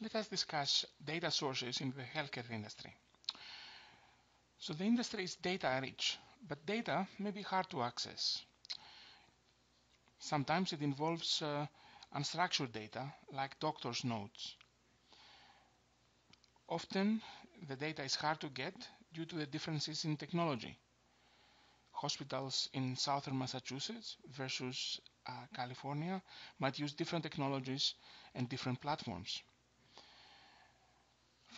Let us discuss data sources in the healthcare industry. So the industry is data rich, but data may be hard to access. Sometimes it involves uh, unstructured data, like doctor's notes. Often the data is hard to get due to the differences in technology. Hospitals in southern Massachusetts versus uh, California might use different technologies and different platforms.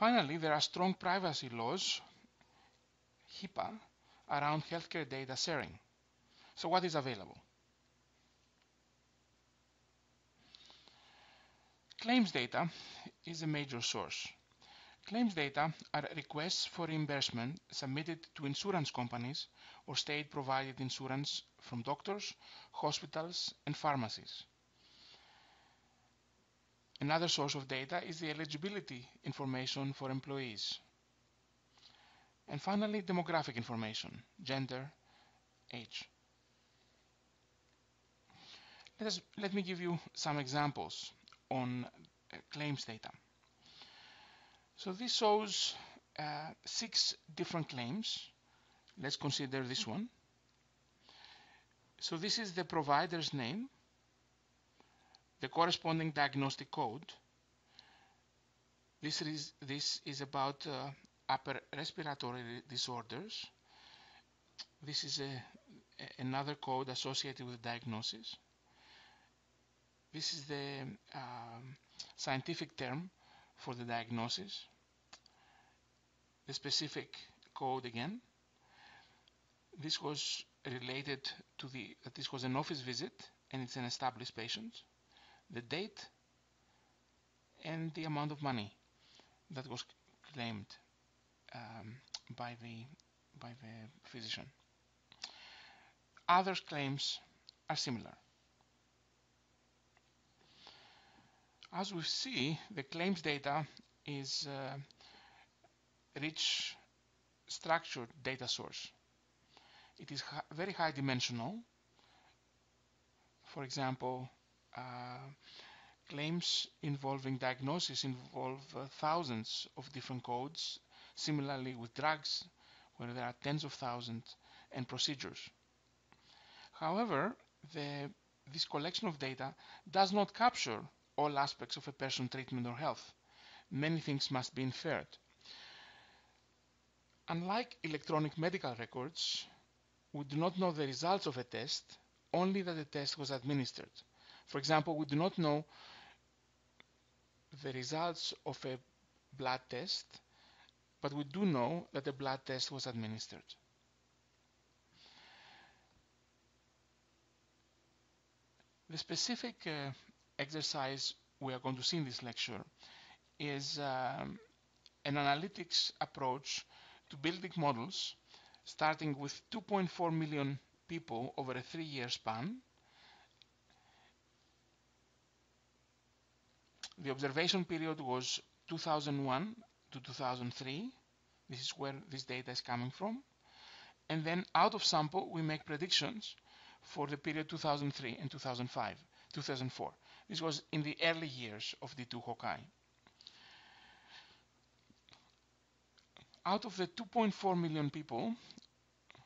Finally, there are strong privacy laws, HIPAA, around healthcare data sharing. So what is available? Claims data is a major source. Claims data are requests for reimbursement submitted to insurance companies or state-provided insurance from doctors, hospitals, and pharmacies. Another source of data is the eligibility information for employees. And finally, demographic information, gender, age. Let, us, let me give you some examples on uh, claims data. So this shows uh, six different claims. Let's consider this one. So this is the provider's name, the corresponding diagnostic code. This is, this is about uh, upper respiratory disorders. This is a, another code associated with the diagnosis. This is the um, scientific term for the diagnosis. The specific code again. This was related to the, this was an office visit and it's an established patient. The date and the amount of money that was claimed um, by the by the physician. Other claims are similar. As we see, the claims data is rich structured data source. It is very high dimensional. For example, claims involving diagnosis involve uh, thousands of different codes. Similarly with drugs, where there are tens of thousands, and procedures. However, the, this collection of data does not capture all aspects of a person's treatment or health. Many things must be inferred. Unlike electronic medical records, we do not know the results of a test, only that the test was administered. For example, we do not know the results of a blood test, but we do know that a blood test was administered. The specific uh, exercise we are going to see in this lecture is um, an analytics approach to building models starting with 2.4 million people over a three-year span. The observation period was 2001 to 2003. This is where this data is coming from. And then out of sample, we make predictions for the period 2003 and 2005, 2004. This was in the early years of D2 Hawkeye. Out of the 2.4 million people,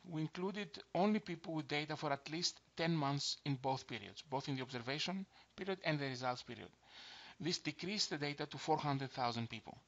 we included only people with data for at least 10 months in both periods, both in the observation period and the results period. This decreased the data to 400,000 people.